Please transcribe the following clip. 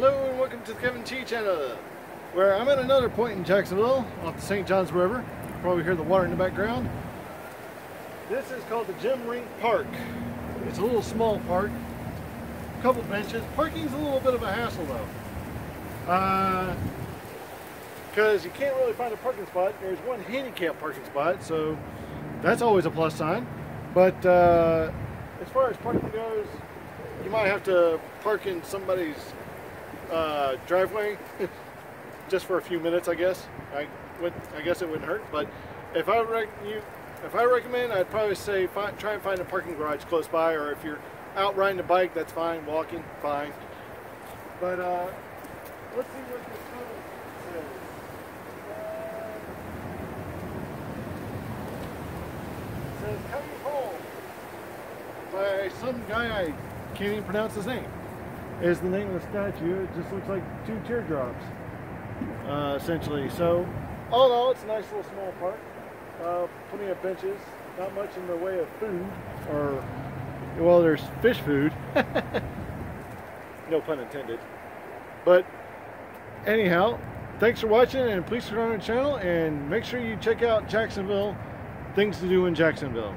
Hello and welcome to the Kevin T channel where I'm at another point in Jacksonville off the St. Johns River. You probably hear the water in the background. This is called the Jim King Park. It's a little small park, a couple benches. Parking's a little bit of a hassle though. Because uh, you can't really find a parking spot. There's one handicap parking spot, so that's always a plus sign. But uh, as far as parking goes, you might have to park in somebody's uh, driveway just for a few minutes, I guess. I would, I guess it wouldn't hurt. But if I rec you, if I recommend, I'd probably say try and find a parking garage close by, or if you're out riding a bike, that's fine. Walking, fine. But uh, let's see what this says. It says coming home by some guy I can't even pronounce his name is the name of the statue. It just looks like two teardrops, uh, essentially. So, all in all, it's a nice little small park. Uh, plenty of benches. Not much in the way of food, or well, there's fish food. no pun intended. But anyhow, thanks for watching, and please subscribe to the channel, and make sure you check out Jacksonville. Things to do in Jacksonville.